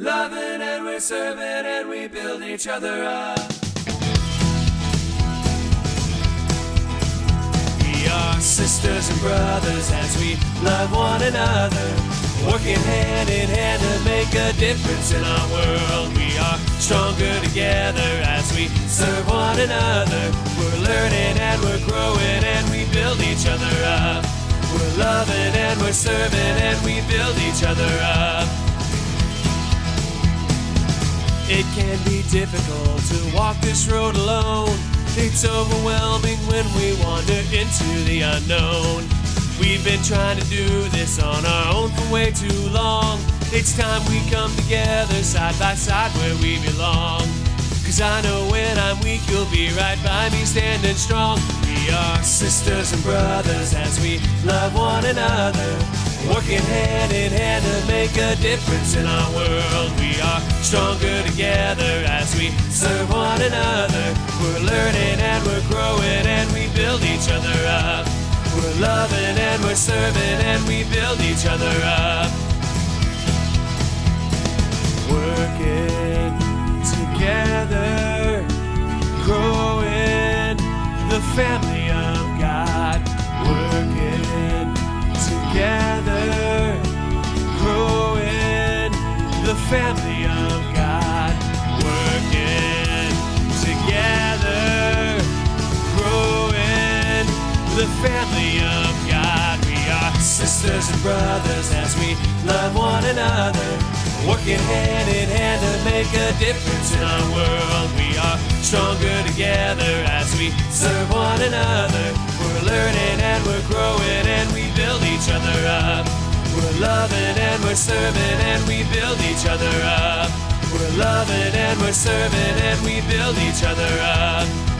Loving and we're serving and we build each other up. We are sisters and brothers as we love one another. Working hand in hand to make a difference in our world. We are stronger together as we serve one another. We're learning and we're growing and we build each other up. We're loving and we're serving and we build each other up. It can be difficult to walk this road alone. It's overwhelming when we wander into the unknown. We've been trying to do this on our own for way too long. It's time we come together side by side where we belong. Cause I know when I'm weak, you'll be right by me standing strong. We are sisters and brothers as we love one another. Working hand in hand to make a difference in our world. We are stronger together as we serve one another. We're learning and we're growing and we build each other up. We're loving and we're serving and we build each other up. Working together, growing the family the family of God. Working together, growing the family of God. We are sisters and brothers as we love one another. Working hand in hand to make a difference in our world. We are stronger together as we serve one another. We're learning and we're growing and we build each other up. We're loving and we're serving and we build each other up. We're loving and we're serving and we build each other up.